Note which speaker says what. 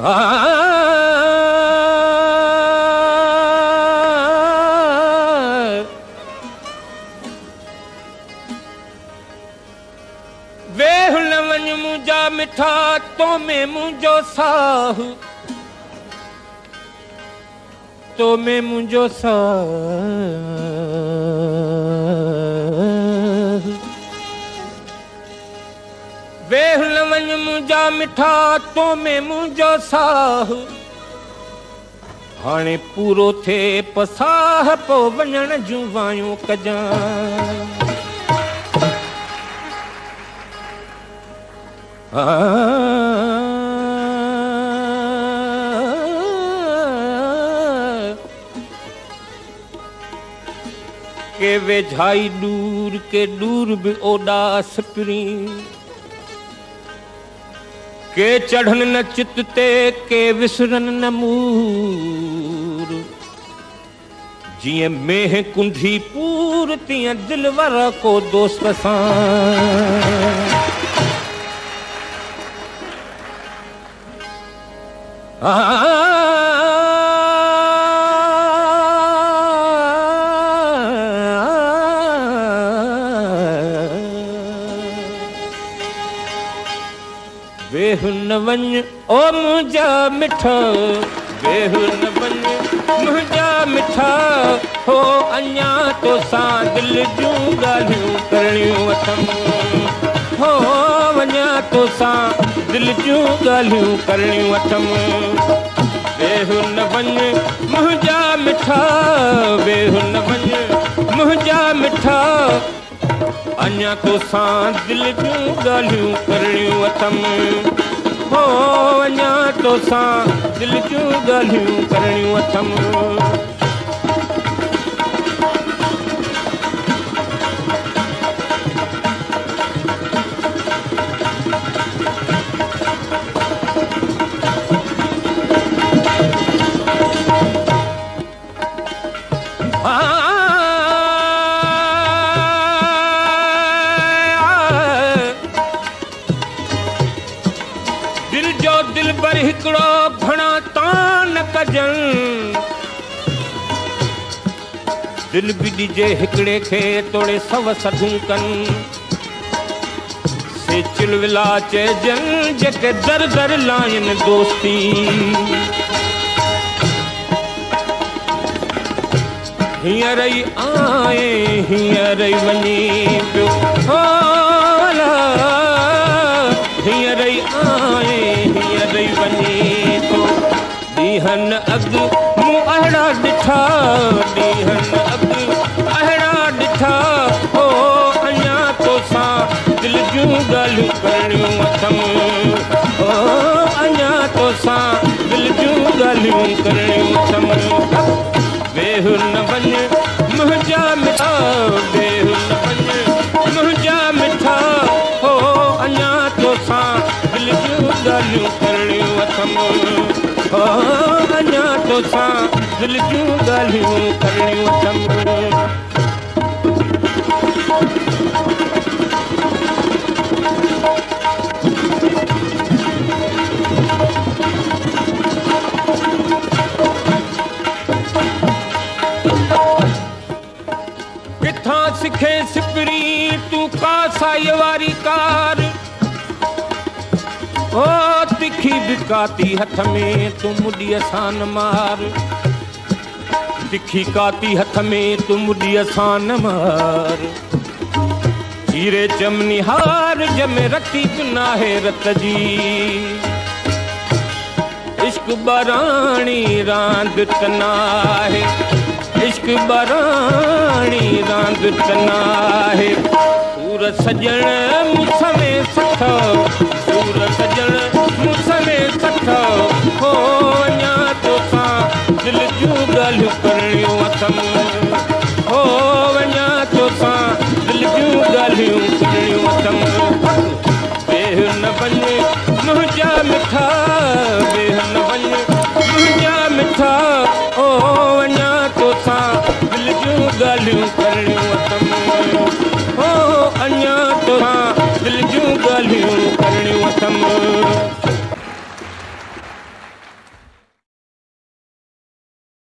Speaker 1: ويهل وڃ منهنجا مٺا تو ۾ منهنجو ساهه. تو ۾ منهنجو ساهه. وي منهنجا مٺا تو ۾ منهنجو ساهه. هاڻي پورو ٿئي پساهه پوءِ وڃڻ جون وايون ڪجان. ڪي ويجهائي دور ڪي دور به اوڏاس پري के चढ़न न चित ते, के विसरन न मूर। जिए मेह कुंधी पूर तीअं दिलवर को दोस्त सां वेह وڃ او منهنجا مٺا. ويهه نه وڃ منهنجا مٺا. هو اڃا تو سان دل جون ڳالهيون ڪرڻيون اٿم هو وڃان تو سان دل جون ڳالهيون ڪرڻيون اٿم ويهه نه وڃ منهنجا مٺا. وڃ منهنجا مٺا اڃا تو سان دل جون ڳالهيون ڪرڻيون اٿم. هو اڃا تو سان دل جون ڳالهيون ڪرڻيون اٿم هڪڙو گهڻا تان ڪجن دل به ڏجي هڪڙي کي توڙي سو سڌون ڪن. سي چلولا چئجن جيڪي در در لائن دوستي. هينئر ئي آئي هينئر ئي وڃي پيو ڳالهيون ڪرڻيون منهنجا مٺا وڃ منهنجا مٺا. هو اڃا تو سان دل جون ڳالهيون ڪرڻيون اٿم هو اڃا تو سان دل جون ڳالهيون ڪرڻيون اٿم साई वारी कार। ओ, तिखी बिकाती हथ में तूं मुॾीअ सां न मार। तिखी काती हथ में तूं मुॾीअ सां न मार। हीरे चमनी हार जमे रती नाहे रत जी। इश्क बराणी रांदि तनाहे इश्क बराणी रांदि तनाहे سور سجڻ ۾ سٺ سور سجڻ ۾ سٺ. هو اڃا تو سان دل جون ڳالهيون ڪرڻيون اٿم هو اڃا تو سان دل جون ڳالهيون ڪرڻيون ويهه نه وڃ منهنجا مٺا